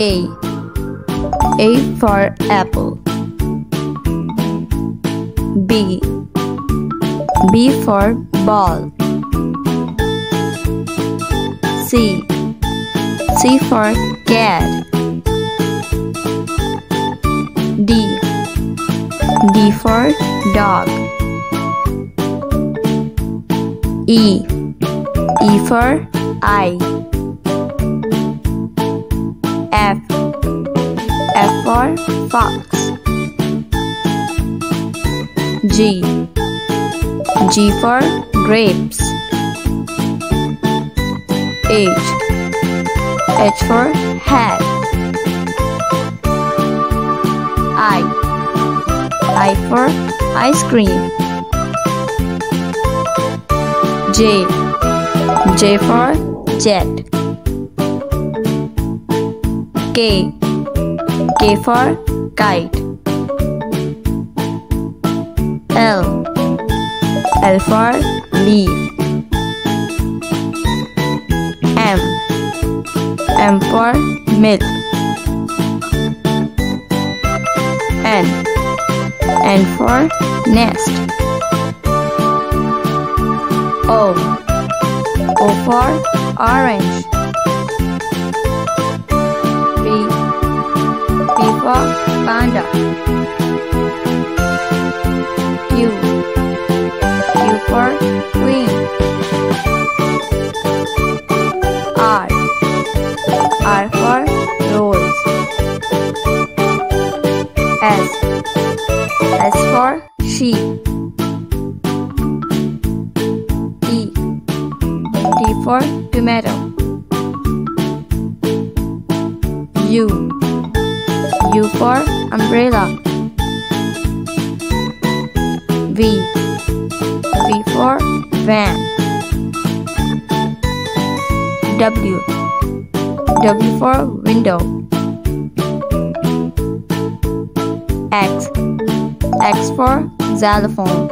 A. A for apple. B. B for ball. C. C for cat. D. D for dog. E. E for eye. F. F for fox. G. G for grapes. H. H for hat. I. I for ice cream. J. J for jet. K. K for kite. L. L for leaf. M. M for milk. N. N for nest. O. O for orange. Panda. Q. Q for for umbrella. V. V for van. W. W for window. X. X for xylophone.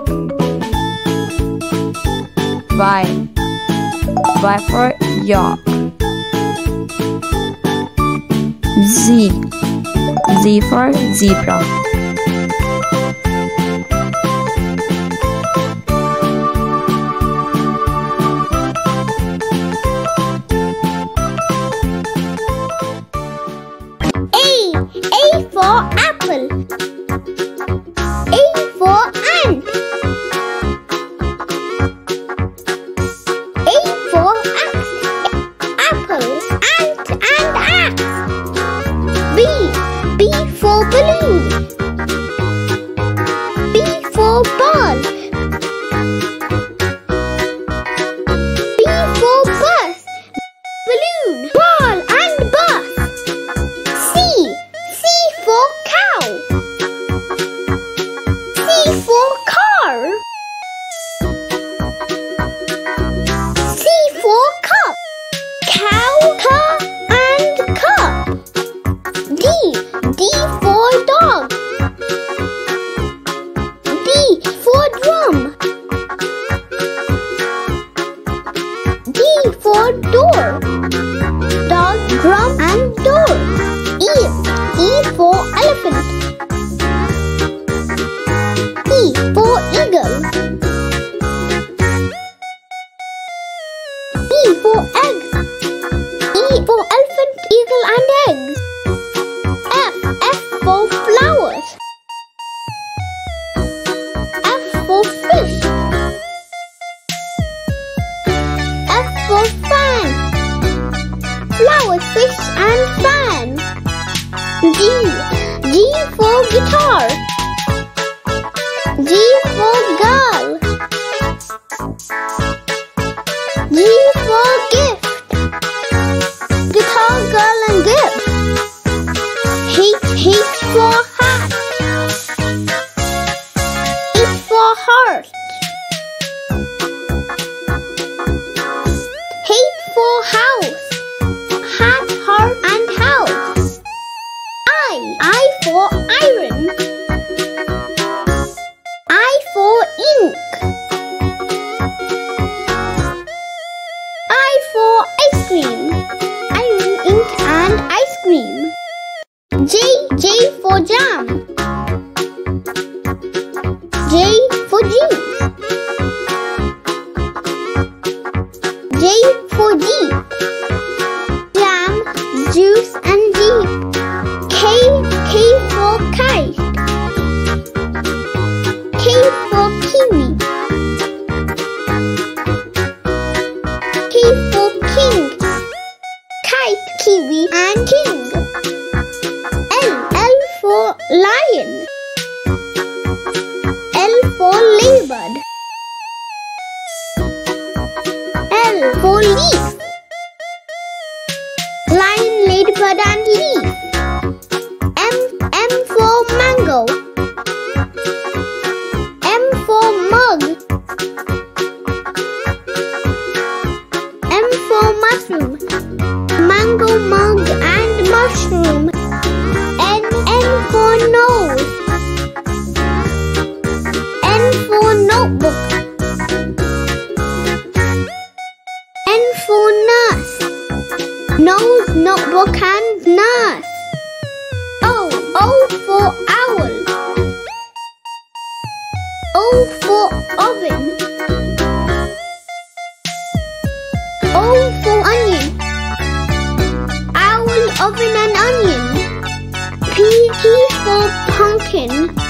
Y. Y for York. Z. Z for zebra. Guitar. nurse. O, oh, O oh for owl. O for oven. O for onion. Owl, oven and onion. P, P for pumpkin.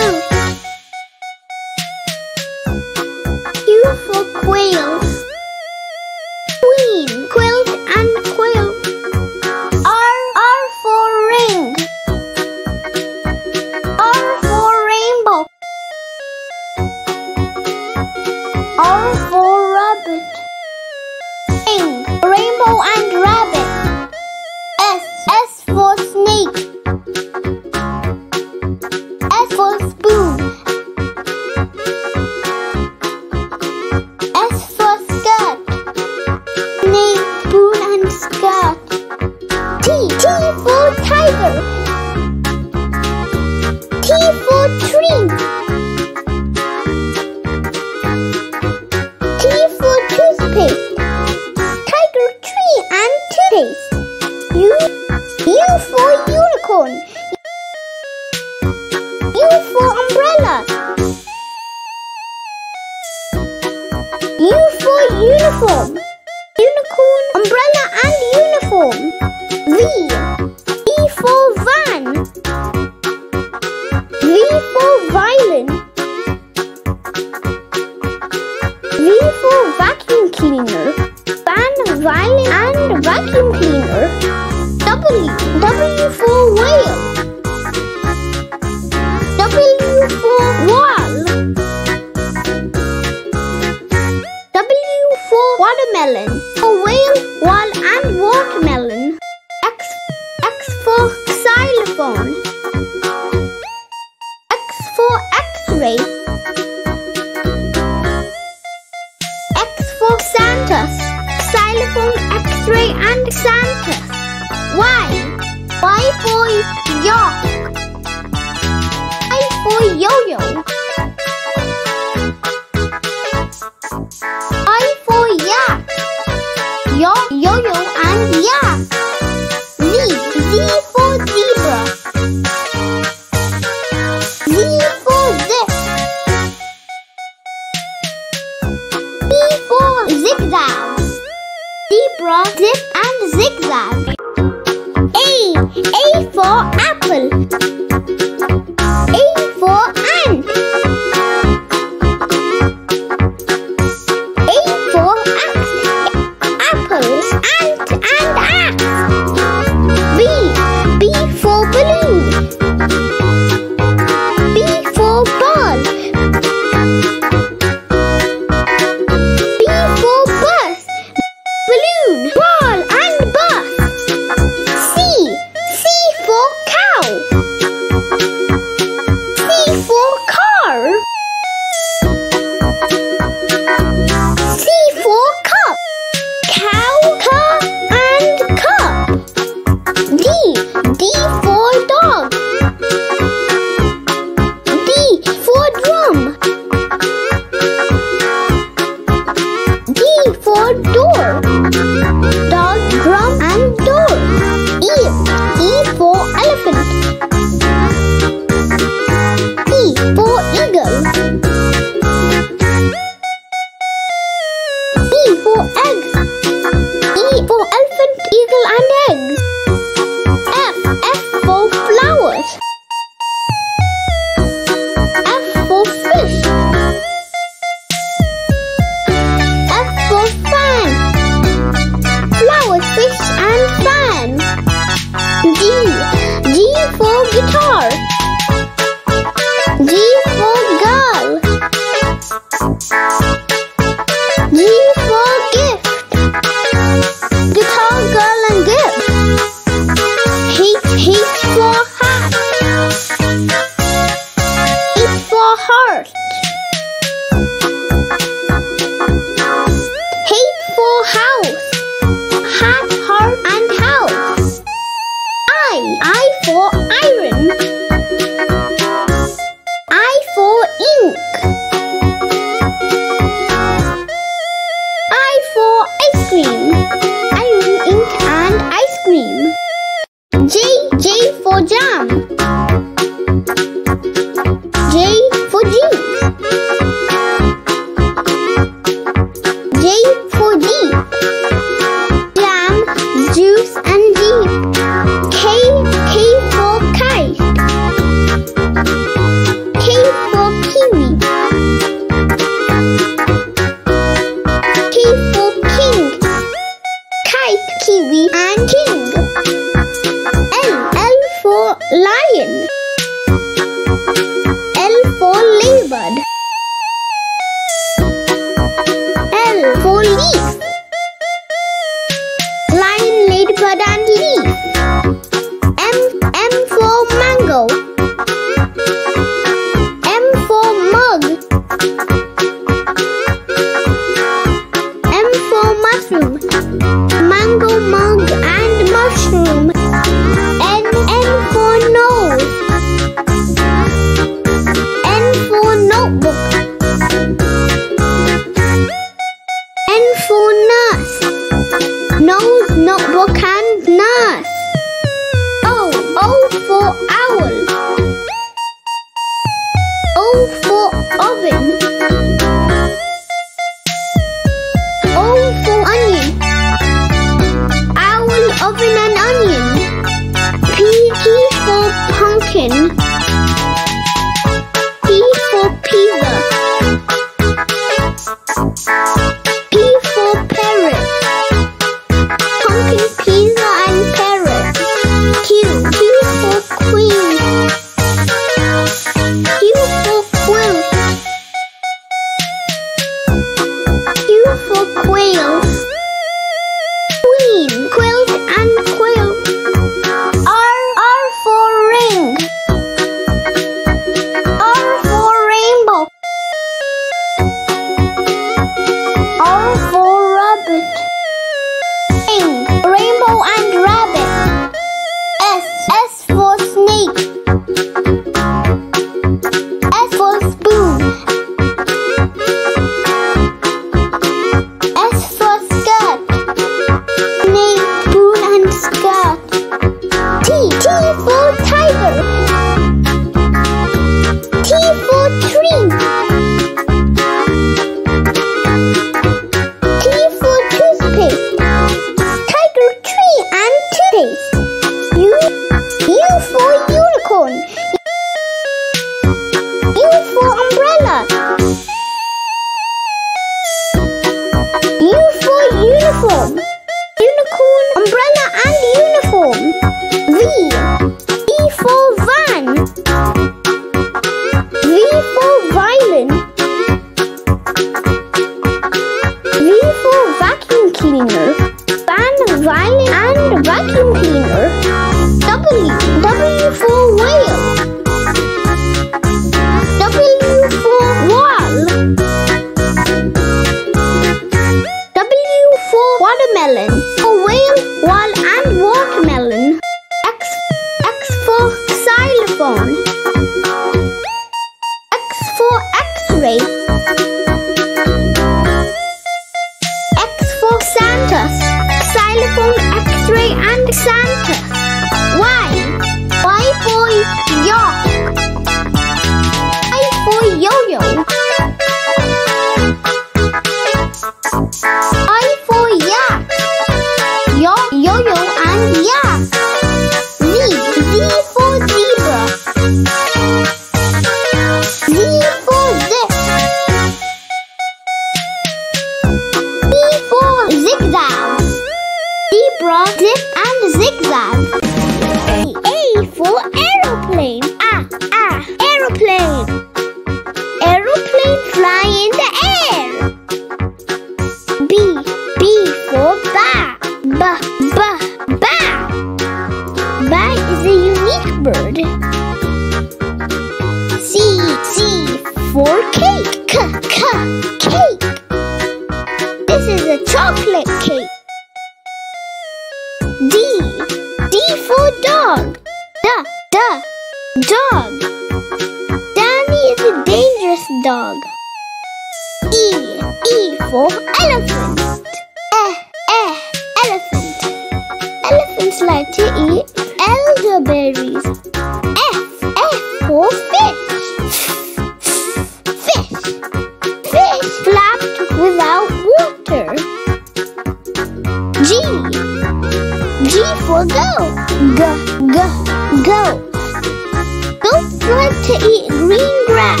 Like to eat green grass.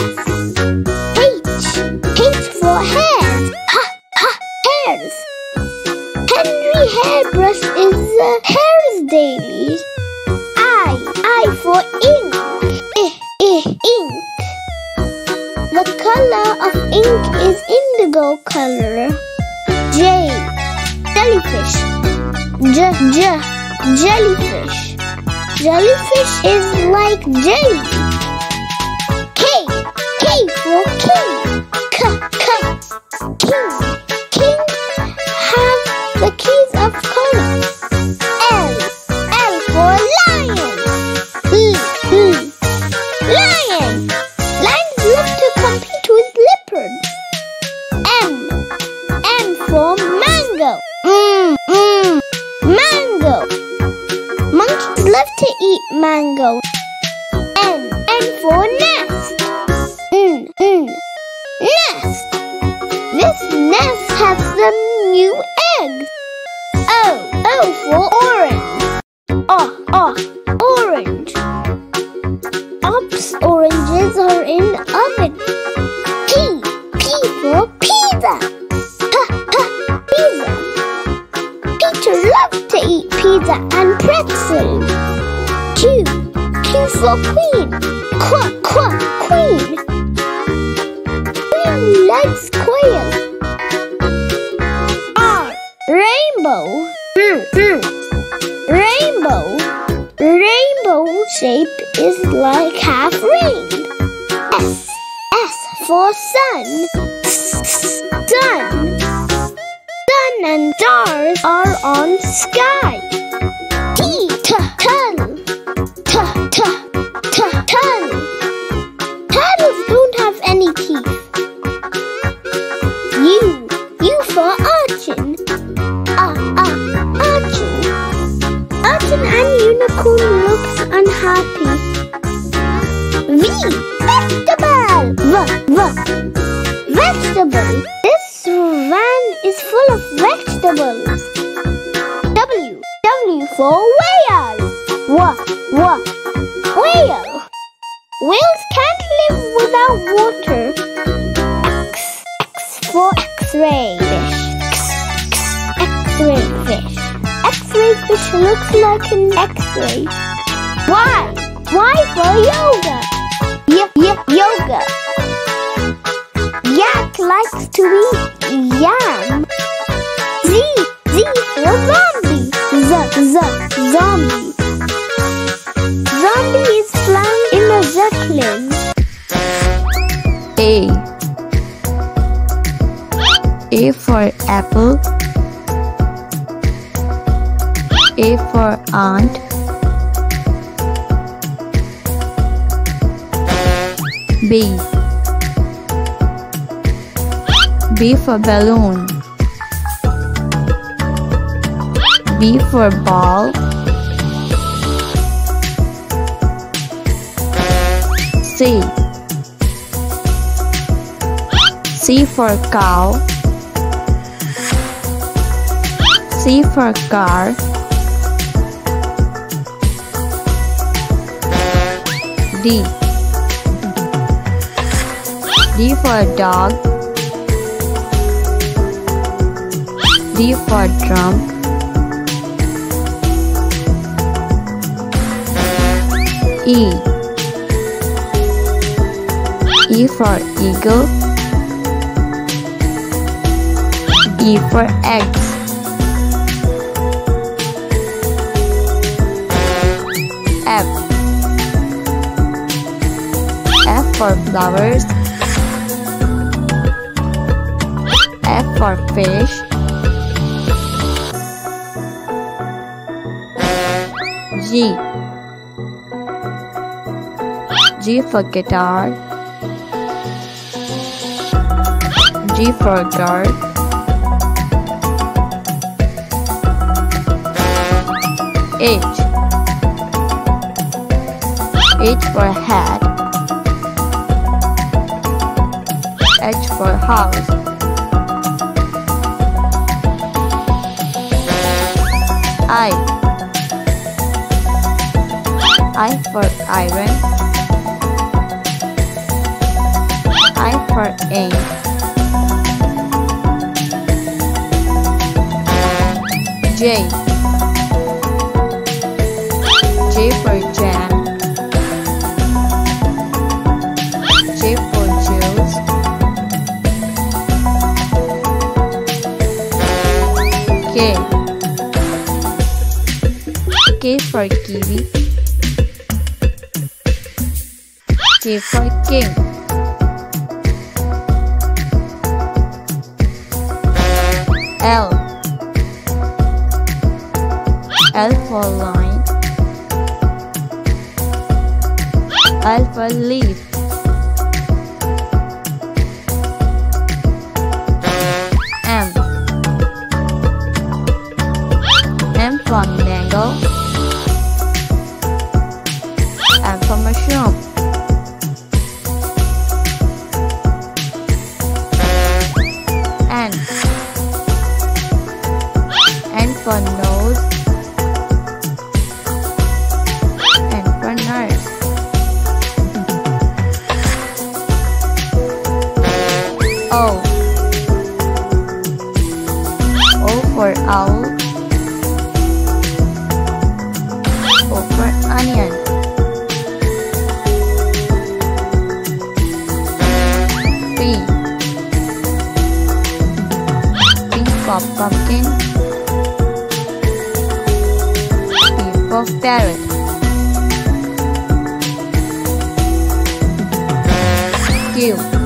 H. H for hares. Ha, ha, hares. Henry Hairbrush is a hare's daily. I, I for ink. I, I, ink. The color of ink is indigo color. J, jellyfish. J, j, jellyfish. Jellyfish is like jelly. For king. K, k, king. King have the keys of coins. L, L for lion. L, L, lion. Lions love to compete with leopards. M, M for mango. Mmm, mmm, mango. Monkeys love to eat mango. N, N for nest. N, N, nest. This nest has some new eggs. O, O for orange. Oh, oh, orange. Ops oranges are in oven. P, P for pizza. P, P, pizza. Peter loves to eat pizza and pretzel. Q, Q for queen. Qu, qu, queen. Queen likes quail. R, rainbow. Hmm, hmm. Rainbow. Rainbow shape is like half rain. S, S for sun. Sun. Sun and stars are on sky. T, t, tunnel. T, t, t, tunnel. Turtles don't have any for cow. C for car. D. D for dog. D for drum. E. E for eagle. E for eggs. F. F for flowers. F for fish. G. G for guitar. G for guard. H. H for hat. H for house. I. I for iron. I for ink. J for kiwi. K for king. For owl. O for onion. P. P for pumpkin. P for parrot. Q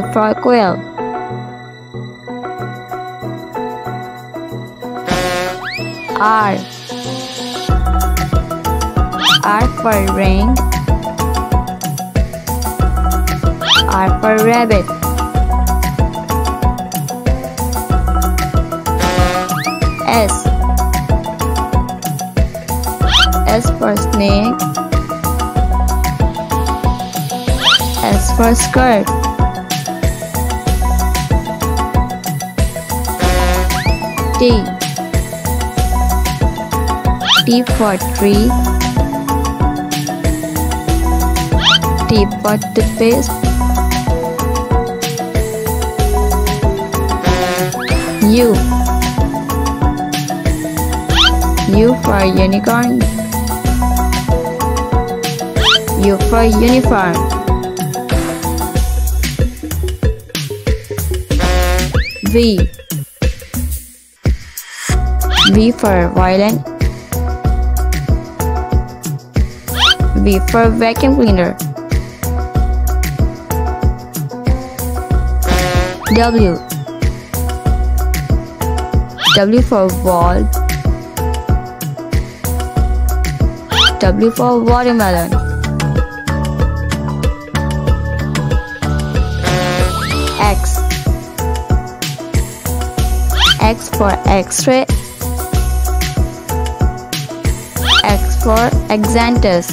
For quail. R. R for ring. R for rabbit. S. S for snake. S for skirt. T. T for tree. T for toothpaste. U. U for unicorn. U for uniform. V. V for violin. V for vacuum cleaner. W. W for wall. W for watermelon. X. X for X-ray. For Xanthus.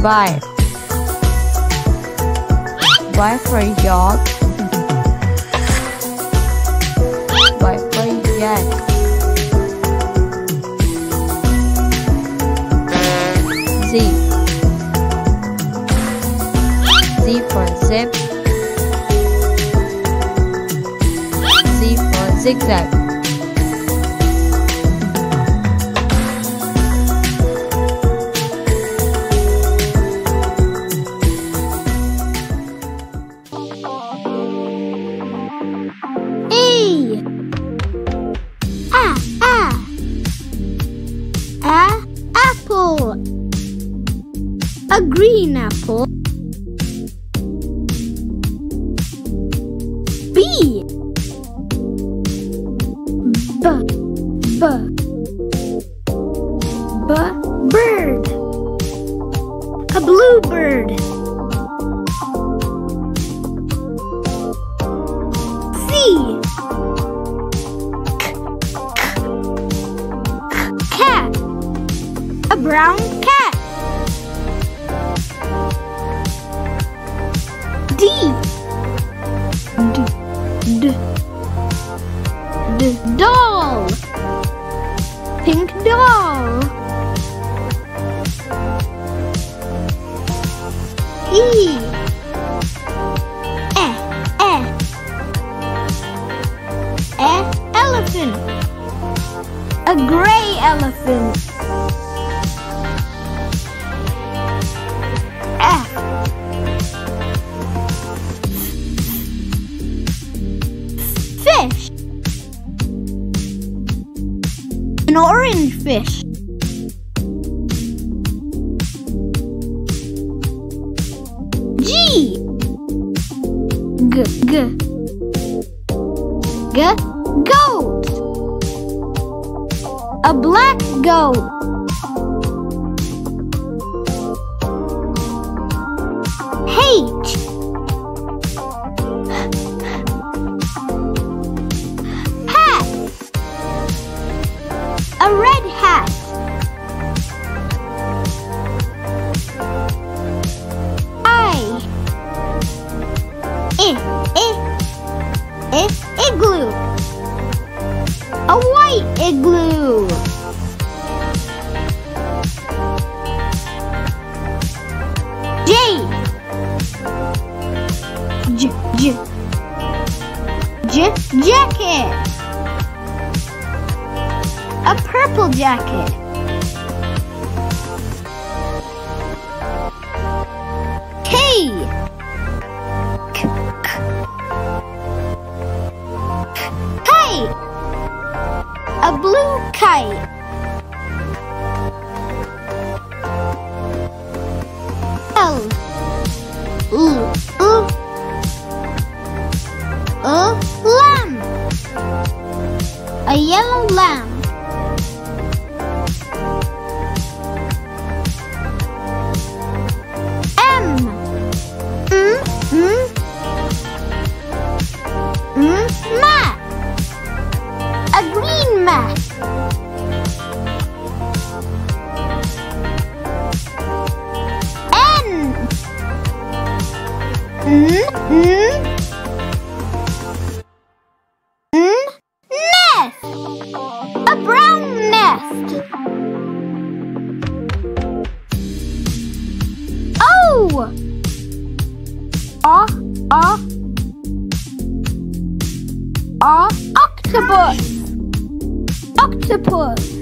Y. Y for York. Y for Yak. Z. Z for Zip. Z for Zigzag. an orange fish. G. G. G. G. Goat. A black goat. O octopus. Octopus.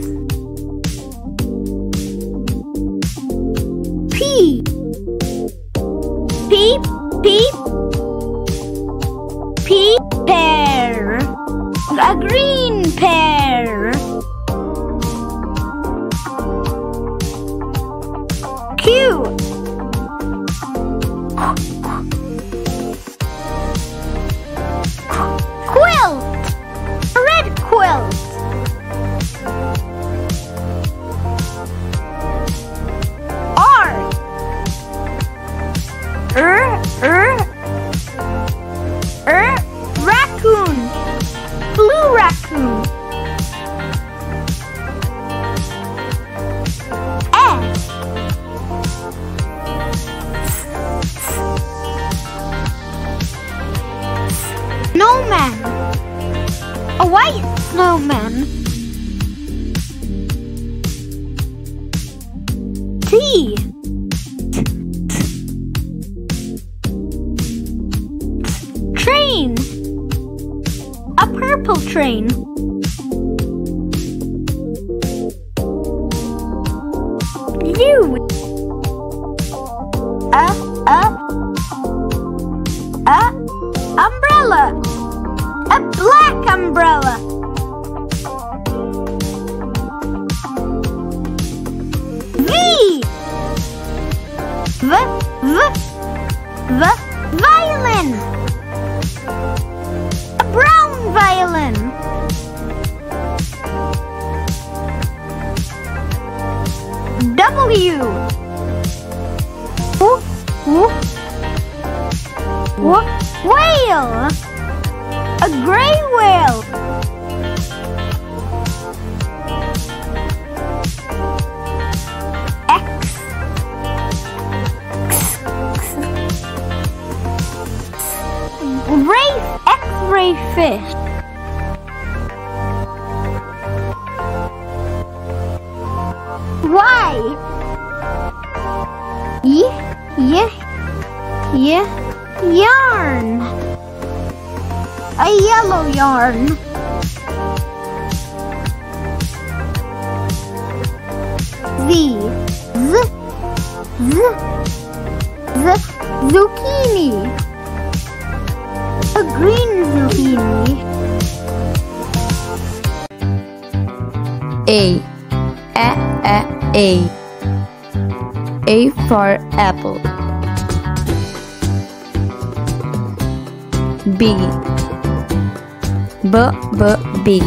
B. B.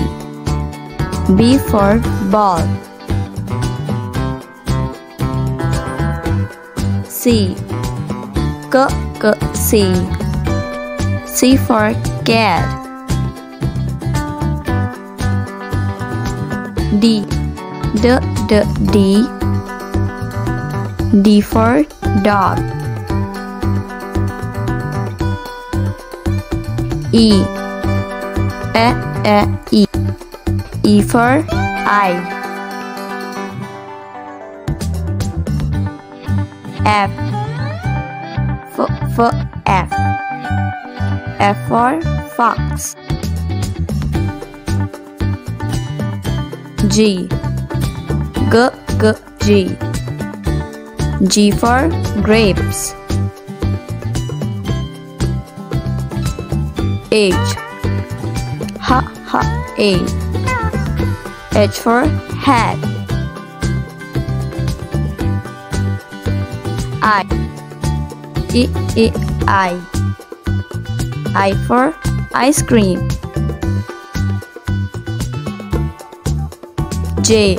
B. For ball. C. C. C for cat. D. D. D. D. D for dog. E. E. E. E. For eye. F. F. F. F. F for fox. G. G. G. G. G for grapes. H. A. H for hat. I. I. I. I. I for ice cream. J.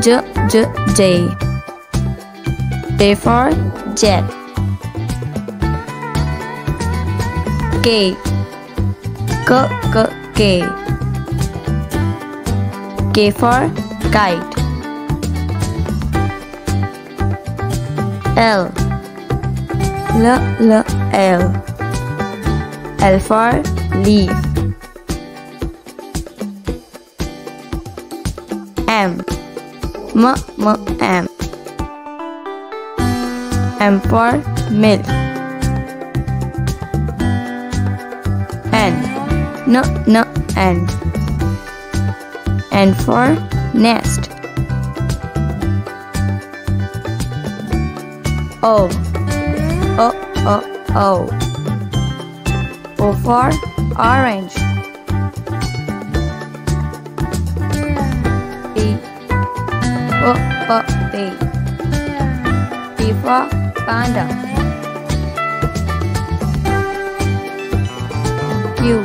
J. J. J. J for jet. K. K. K. K. K for kite. L. L. L. L. L for leaf. M. M. M. M. M for milk. N. N. N. N. N for nest. O. O. O. O. O for orange. B. O. O. B. B for panda. Q.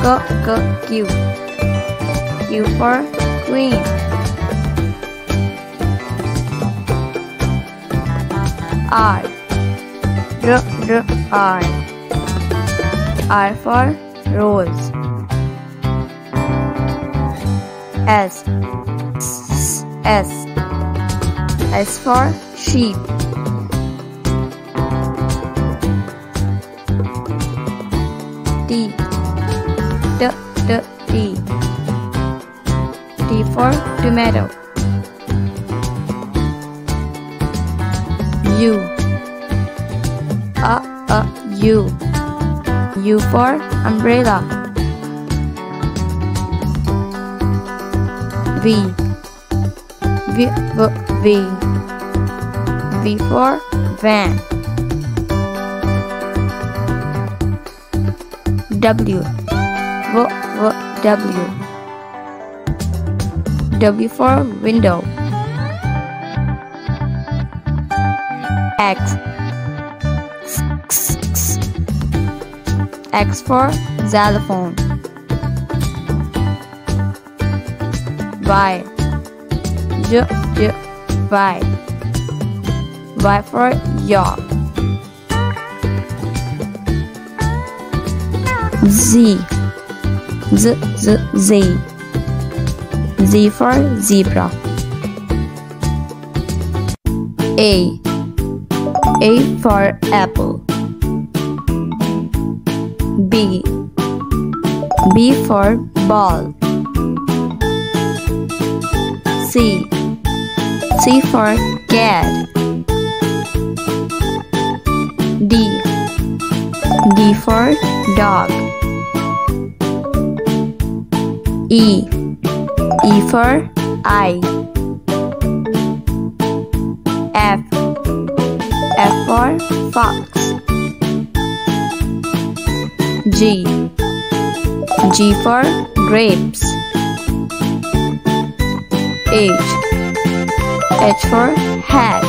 G. G. Q. Q for queen. R. R. R. R. R for rose. S. S. S. S for sheep. Umbrella. V. V. V. V. For van. W. V. W. W for window. X, X for xylophone. Y. J, J, Y. Y for York. Z. Z, Z, Z. Z for zebra. A. A for apple. B for ball. C. C for cat. D. D for dog. E. E for eye. F. F for fox. G. G for grapes. H. H for hat.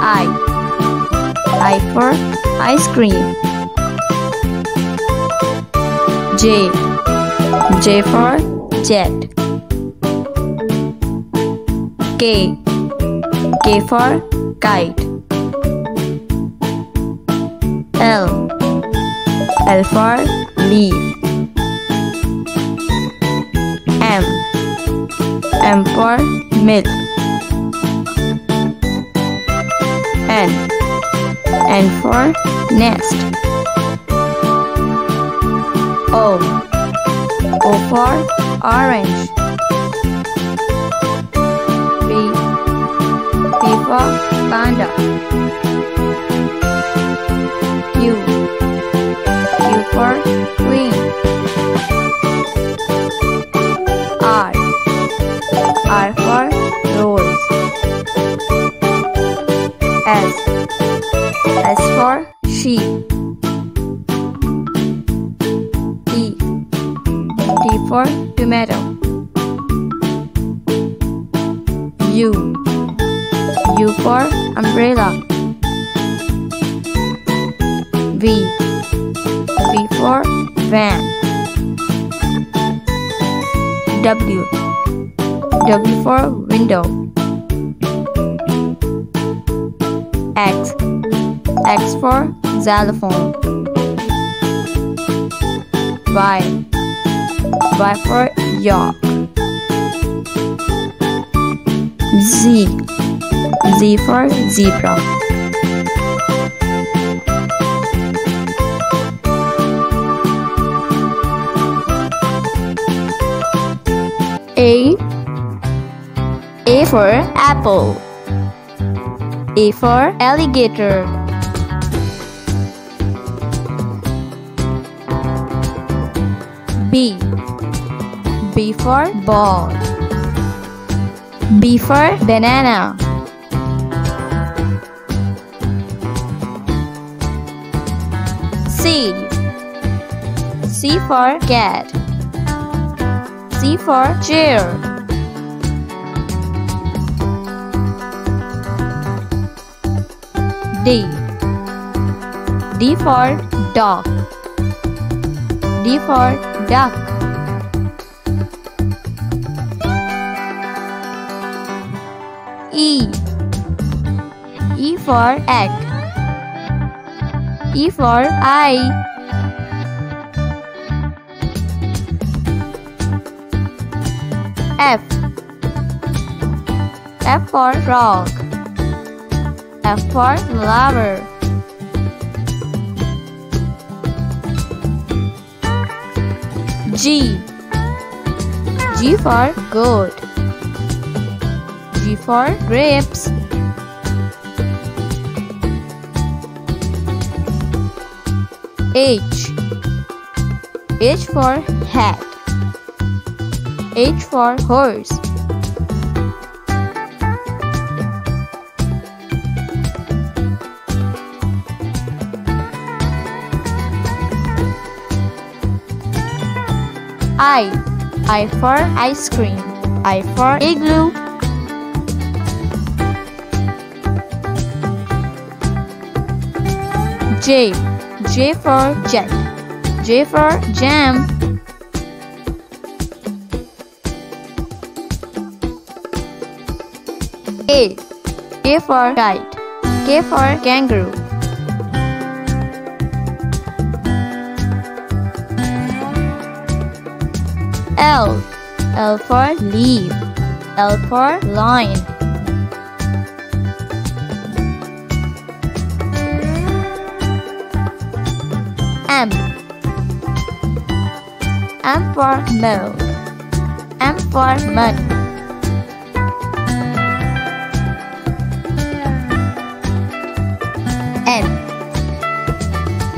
I. I for ice cream. J. J for jet. K. K for kite. L. L for leaf. M. M for milk. N. N for nest. O. O for orange. P. P for panda. For queen. R. R for rose. S xylophone. Y. Y for York. Z. Z for zebra. A. A for apple. A for alligator. B. B for ball. B for banana. C. C for cat. C for chair. D. D for dog. D for duck. E. E for egg. E for eye. F. F for frog. F for flower. G. G for goat. G for grapes. H. H for hat. H for horse. I. I for ice cream. I for igloo. J. J for jet. J for jam. A. K for kite. K for kangaroo. L. L for leaf. L for line. M. M for milk. M for money. N.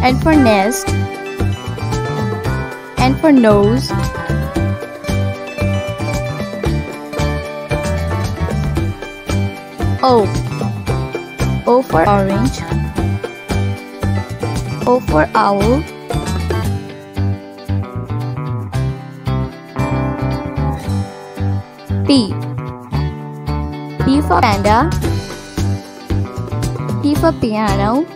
N for nest. N for nose. O. O for orange. O for owl. P. P for panda. P for piano.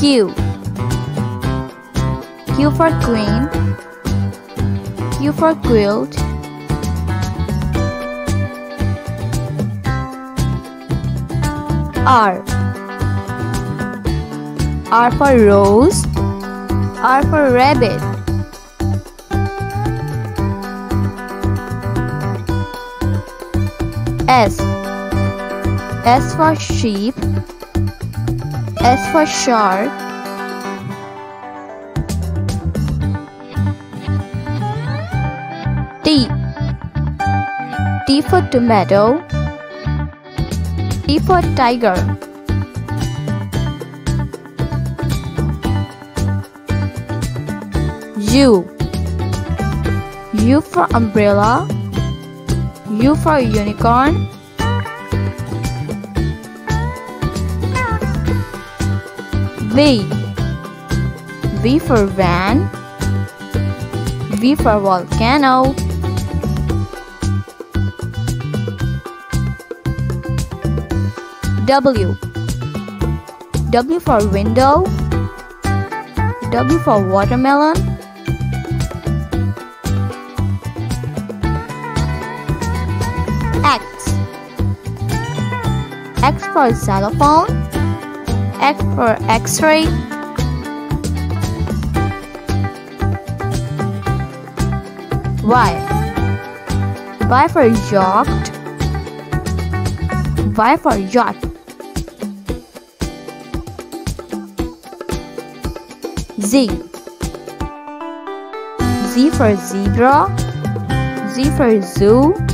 Q. Q for queen. Q for quilt. R. R for rose. R for rabbit. S. S for sheep. S for shark. For tomato. T for tiger. U. U for umbrella. U for unicorn. V. V for van. V for volcano. W. W for window. W for watermelon. X. X for xylophone. X for X-ray. Y. Y for yacht. Y for yacht. Z. Z for zebra. Z for zoo.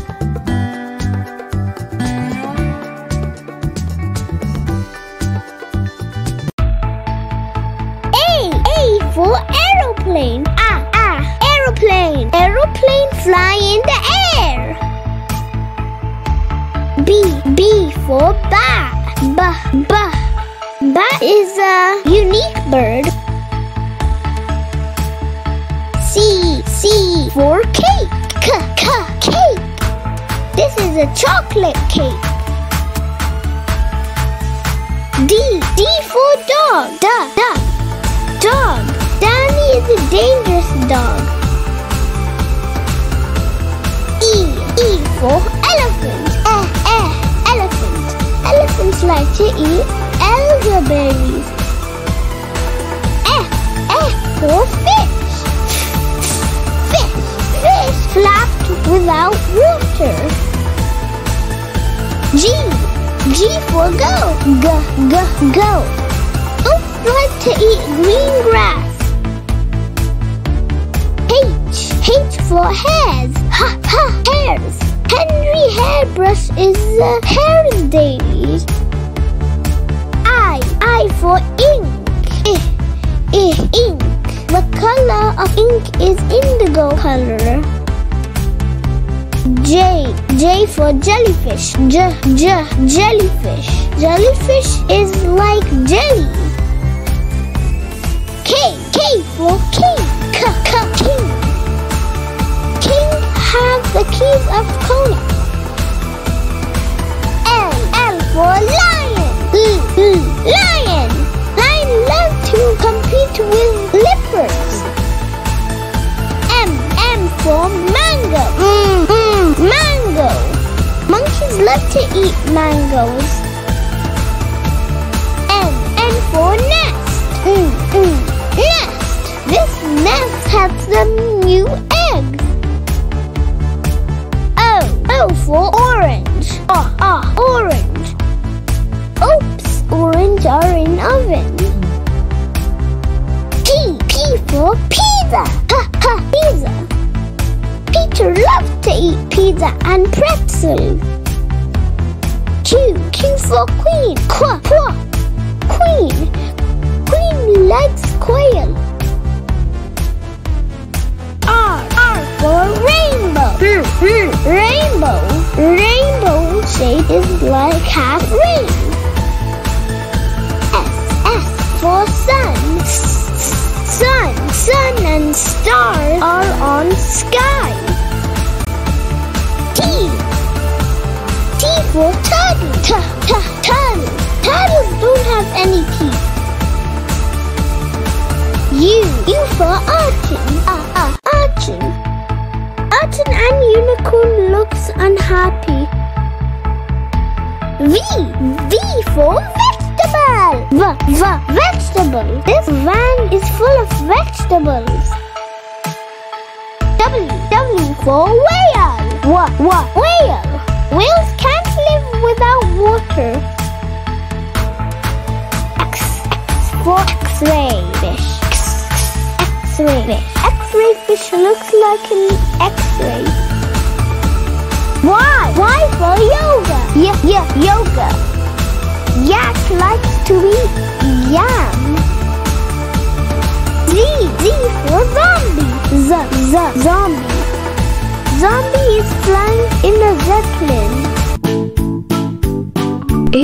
A.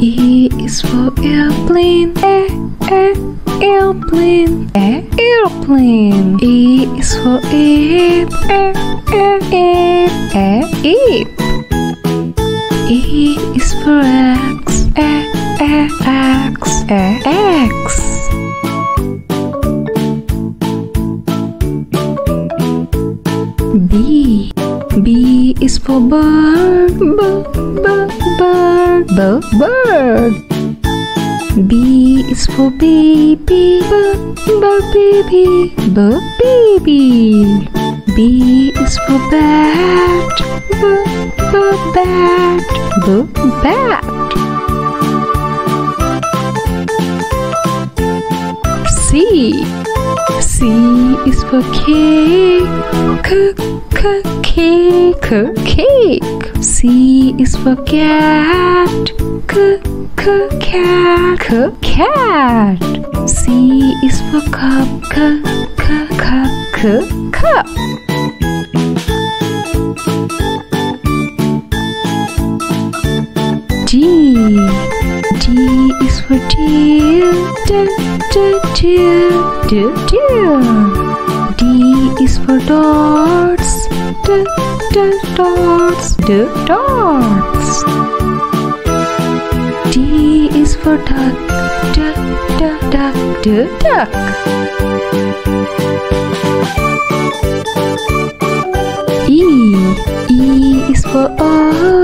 E is for airplane. A, a, airplane. A, airplane. E is for ape. A, a, ape. A, ape. E is for X. A, a, X. A, X. baby. B, baby. B is for bat. B, b, bat. B, bat. C. C is for cake. C, c, cake. Cake. C is for cat. C, c, cat. C, cat. C is for cup. C, c, cup. C, cup. D. D is for deer. D, d, deer. D, deer. D is for dots. D, d, dots. D, dots. D is for duck. D, d, duck. D, duck. E. E is for earth.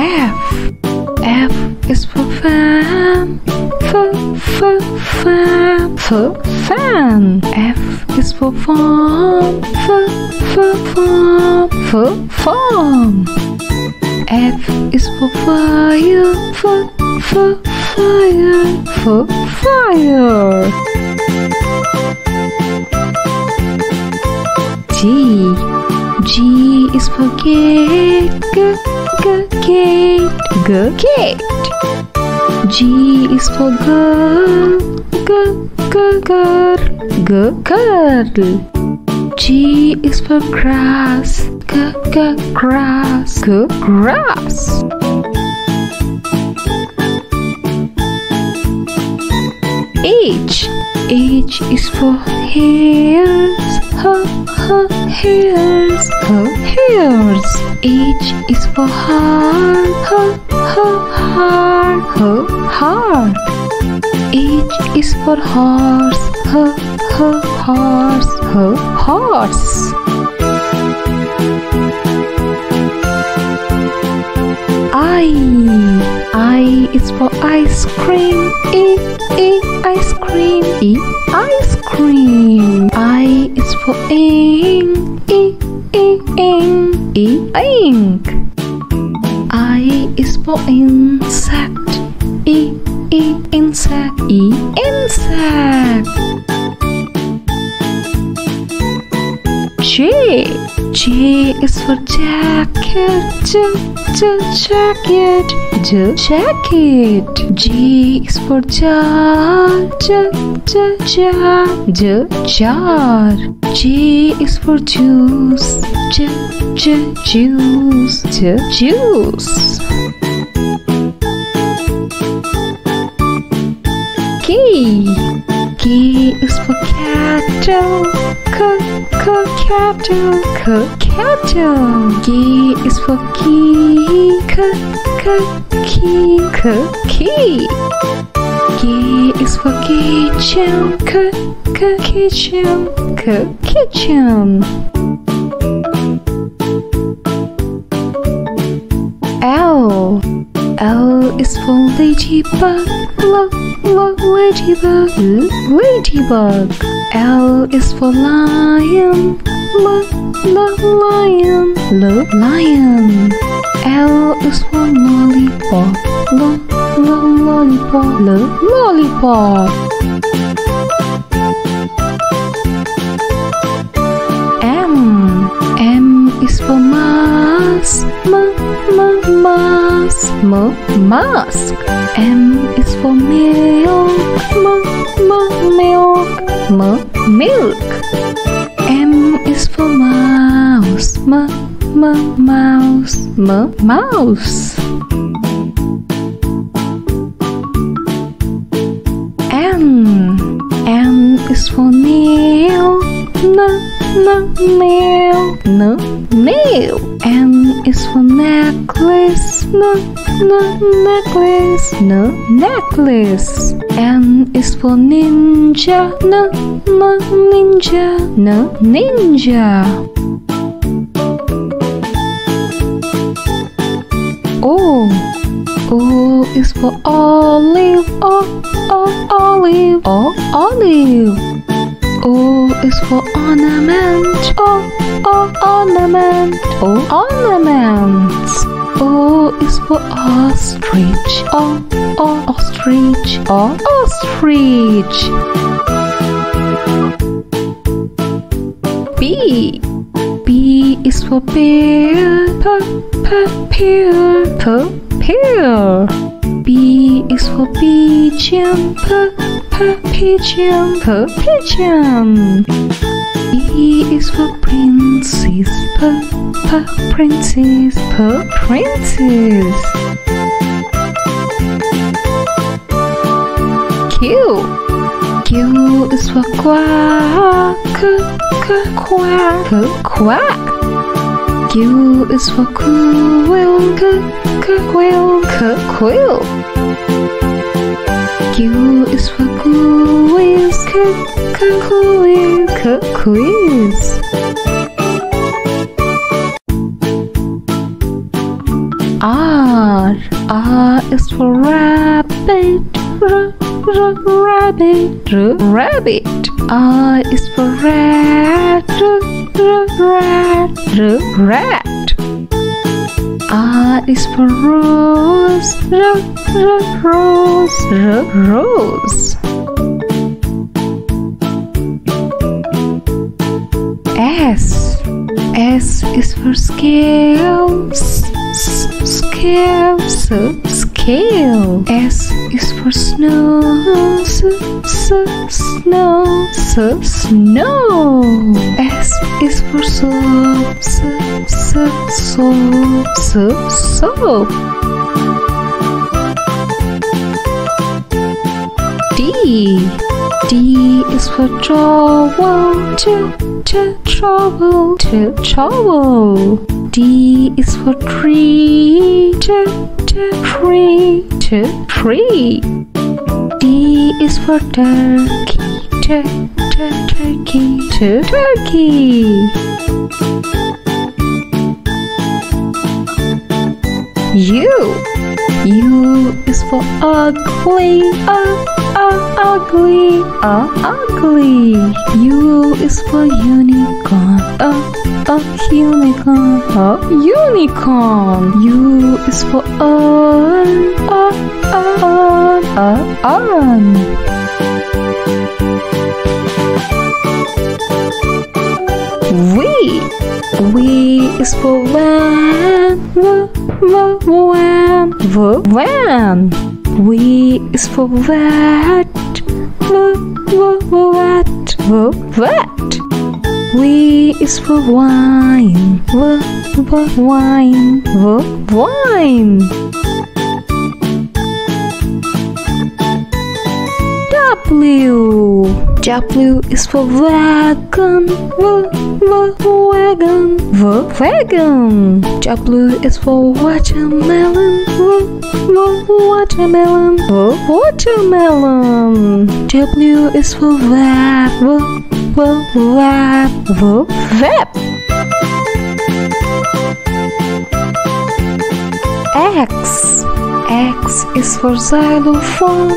F. F is for fan. F, f, fan. F, fan. F is for farm. F, f, farm. F, farm. F is for fire. F, f, fire. F, fire. G. G is for gate. Gate. G, gate. G is for girl. G, g, girl. G, girl. G is for grass. G, g, grass. G, grass. H. H is for hairs. H, h, hairs. H, hairs. H is for heart. H, h, heart. H, heart. H is for horse. H, h, horse. H, horse. I I is for ice cream. E E ice cream. E ice cream. I is for ink. E E ink. E ink. I is for insect. E E insect. E insect. J J is for jacket. J J jacket. J jacket. J is for jar. J J jar. J jar. J is for juice. J J juice. J juice. K K is for cattle. K K cattle. K cattle. K is for key. K K key. K key. K is for kitchen. K K kitchen. K kitchen. L is for ladybug. L L ladybug. Ladybug. L is for lion. L L lion. L lion. L is for lollipop. L L lollipop. L lollipop. For mask. M M mask. M mask. M is for milk. M M milk. M milk. M is for mouse. M M mouse. M mouse. N N is for nail. N N nail. N nail. N is for necklace. N N necklace. N necklace. N is for ninja. N N ninja. N ninja. O O is for olive. O O olive. O olive. O is for ornament. O O ornament. Oh, o ornament. O is for ostrich. O O ostrich. O ostrich. B B is for bear. P P pear. P pear. B is for pigeon. P P pigeon. P pigeon. P is for princess. P P princess. P princess. Q Q is for quack. K quack. Quack. Q is for quill. K K quill. K quill. Q is for quiz. K K quiz. R R is for rabbit. R R rabbit. R rabbit. R is for rat. R R rat. R rat. R is for rose. R R rose. R rose. Is for scales. Scales. Scale. S is for snow. S S snow. S snow. S is for soap. S S soap. S soap. D D is for trouble, to, to trouble, to trouble. D is for tree, to, to tree, to tree. D is for turkey, to, to turkey, to turkey. U. U is for ugly, uh, ugly, ugly. U is for unicorn, uh, uh, unicorn, uh, unicorn. U is for urn, uh, uh, urn, uh, urn. V. V is for van, v, v, van, v, van. Is for vat, v, vat. V is for wine, v, v, wine, v, wine. W. W is for wagon, v, v, wagon, v, wagon. W is for watermelon, v, v, watermelon, v, watermelon. W is for vap, v, v, vap, v, vap. X. X is for xylophone,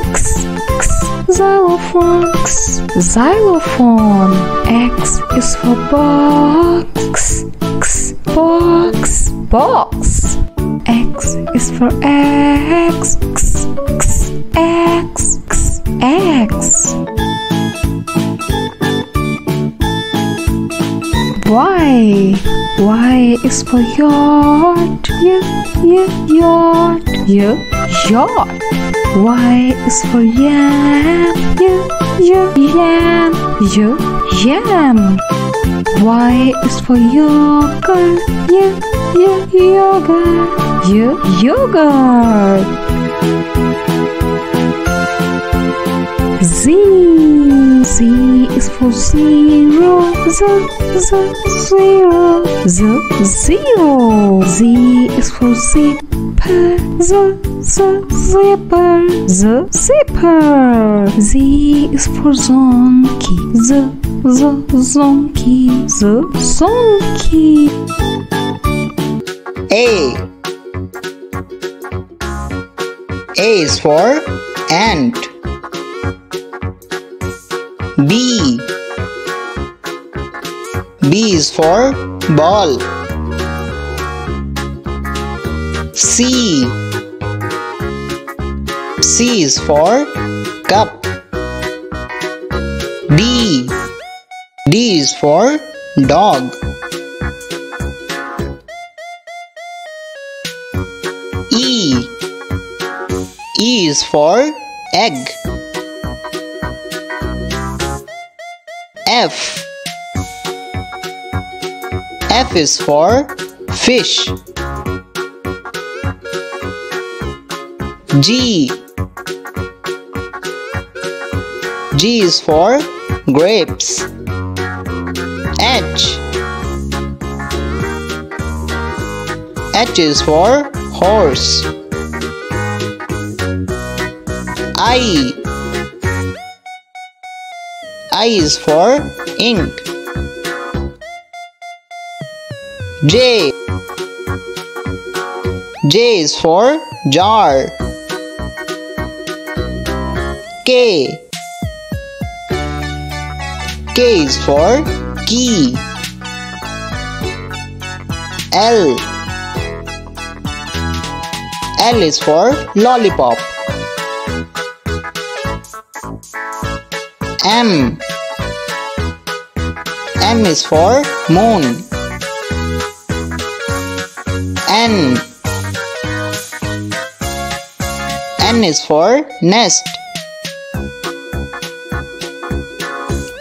x, x, xylophone, x, xylophone. X is for box, x, box, box. X is for X, x, x, X, x, X. Y. Y is for yacht, y, y, yacht, y, yacht. Y is for yam, y, y, yam, y, yam. Y is for yogurt, y, y, yogurt, y, yogurt. Z. Z is for zero, z, z, zero, z, zero. Z is for zipper, z, z, zipper, z, zipper. Z is for zonky, z, z, zonky, z, zonky. A. A is for ant. B. B is for ball. C. C is for cup. D. D is for dog. E. E is for egg. F. F is for fish. G. G is for grapes. H. H is for horse. I. I is for ink. J. J is for jar. K. K is for key. L. L is for lollipop. M. M is for moon. N. N is for nest.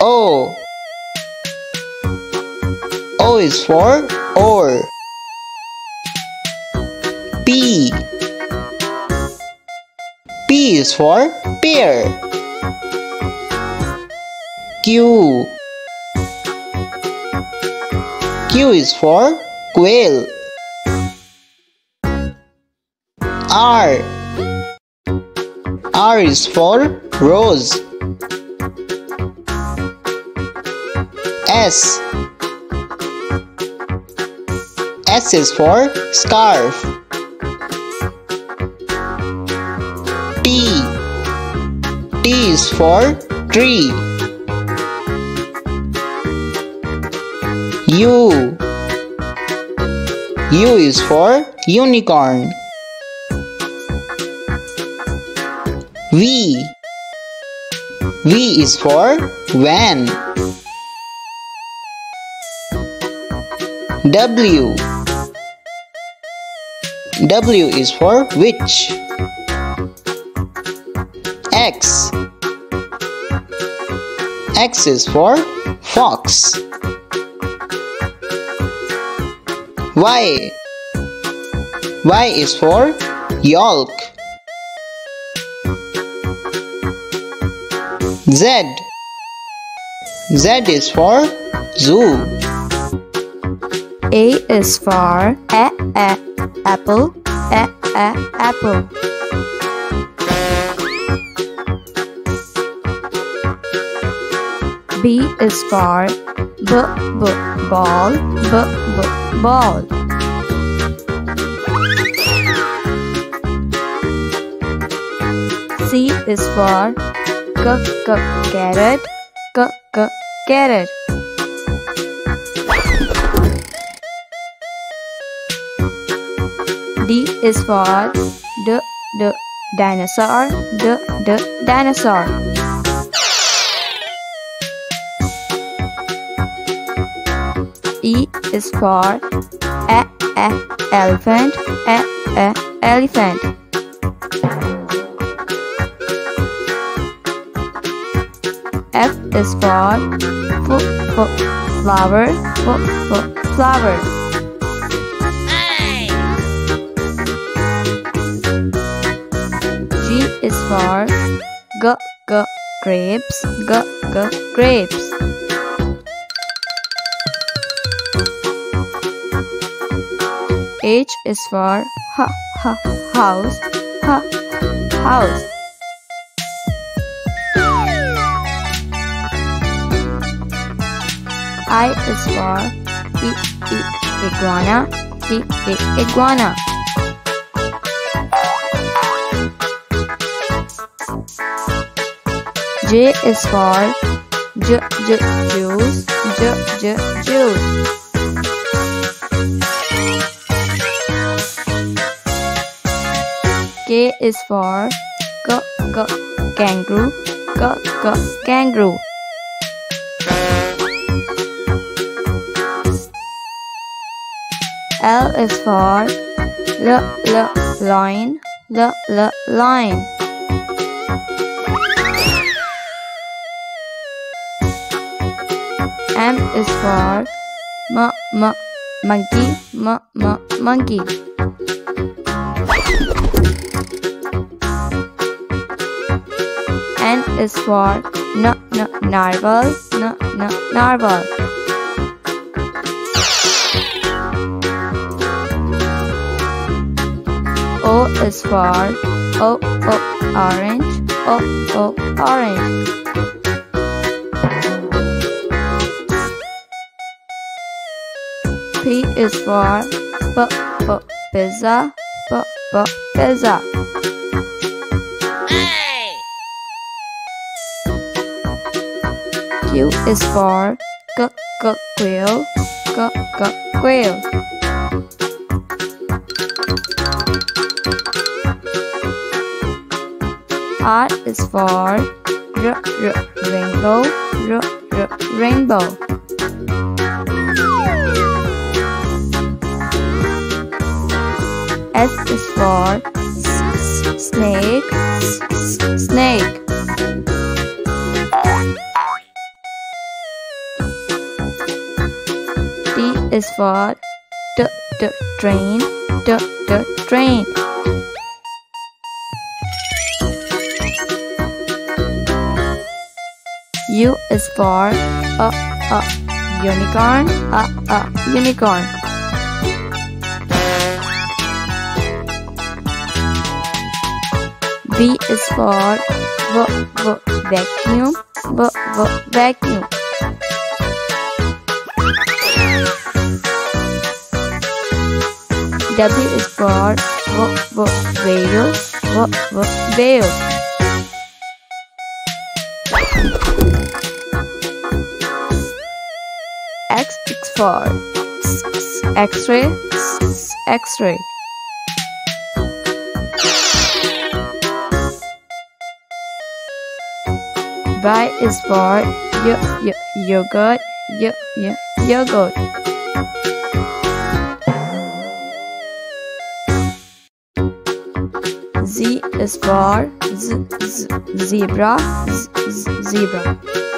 O. O is for or. P. P is for pear. Q. Q is for quail. R. R is for rose. S. S is for scarf. T. T is for tree. U. U is for unicorn. V. V is for van. W. W is for witch. X. X is for fox. Y. Y is for yolk. Z. Z is for zoo. A is for a, a apple, a, a apple. B is for b, b ball, b, b ball. C is for c, c carrot, c, c carrot. D is for d, d dinosaur, d, d dinosaur. E is for a, a elephant, a, a elephant. F is for f, f flower, f, f flower. G is for g, g grapes, g, g grapes. H is for h, h house, h house. I is for i, i iguana, i, i iguana. J is for j, j juice, j, j juice. K is for g, g kangaroo, g, g kangaroo. L is for l, l lion, l, l lion. M is for m, m monkey, m, m monkey. N is for n, n narwhal, n, n narwhal. O is for O, O orange, O, O orange. P is for p, p pizza, p, p pizza. Q is for c, c quill, c, c quill. R is for r, r rainbow, r, r rainbow. S is for snake, snake. T is for t, t train, t, t train. U is for a a unicorn. A a unicorn. V is for v v vacuum. V v vacuum. W is for v v whale. V v whale. For X-ray. X-ray. Y is for y y yogurt. Y y yogurt. Z is for z, z, zebra. Z, z, zebra.